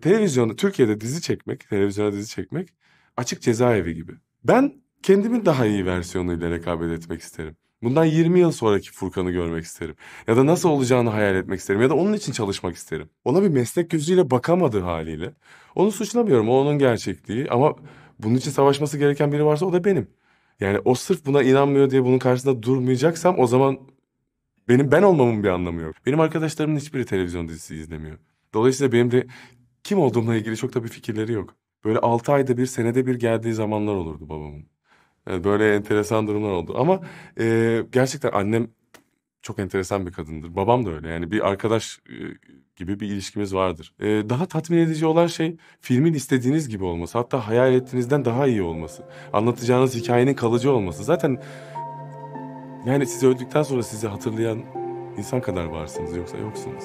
Televizyonda, Türkiye'de dizi çekmek, televizyona dizi çekmek açık cezaevi gibi. Ben kendimin daha iyi versiyonuyla rekabet etmek isterim. Bundan 20 yıl sonraki Furkan'ı görmek isterim. Ya da nasıl olacağını hayal etmek isterim. Ya da onun için çalışmak isterim. Ona bir meslek gözüyle bakamadığı haliyle. Onu suçlamıyorum. O onun gerçekliği. Ama bunun için savaşması gereken biri varsa o da benim. Yani o sırf buna inanmıyor diye bunun karşısında durmayacaksam o zaman benim ben olmamın bir anlamı yok. Benim arkadaşlarımın hiçbiri televizyon dizisi izlemiyor. Dolayısıyla benim de kim olduğumla ilgili çok da bir fikirleri yok. Böyle 6 ayda bir, senede bir geldiği zamanlar olurdu babamın. Yani böyle enteresan durumlar oldu. Ama e, gerçekten annem çok enteresan bir kadındır. Babam da öyle. Yani bir arkadaş e, gibi bir ilişkimiz vardır. E, daha tatmin edici olan şey filmin istediğiniz gibi olması. Hatta hayal ettiğinizden daha iyi olması. Anlatacağınız hikayenin kalıcı olması. Zaten yani siz öldükten sonra sizi hatırlayan insan kadar varsınız yoksa yoksunuz.